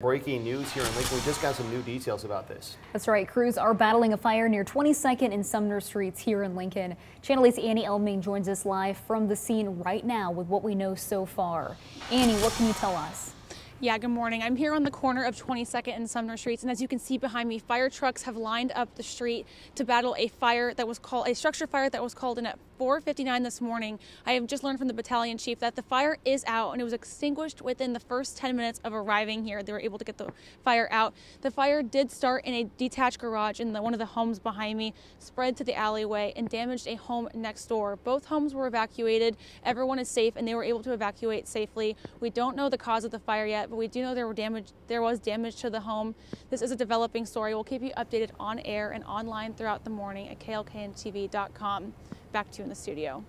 Breaking news here in Lincoln. We just got some new details about this. That's right. Crews are battling a fire near 22nd and Sumner Streets here in Lincoln. Channel 8's Annie Elming joins us live from the scene right now with what we know so far. Annie, what can you tell us? Yeah, good morning. I'm here on the corner of 22nd and Sumner Streets, and as you can see behind me, fire trucks have lined up the street to battle a fire that was called a structure fire that was called in at 4:59 this morning. I have just learned from the battalion chief that the fire is out and it was extinguished within the first 10 minutes of arriving here. They were able to get the fire out. The fire did start in a detached garage in the, one of the homes behind me, spread to the alleyway, and damaged a home next door. Both homes were evacuated. Everyone is safe, and they were able to evacuate safely. We don't know the cause of the fire yet but we do know there were damage there was damage to the home. This is a developing story. We'll keep you updated on air and online throughout the morning at klkntv.com. Back to you in the studio.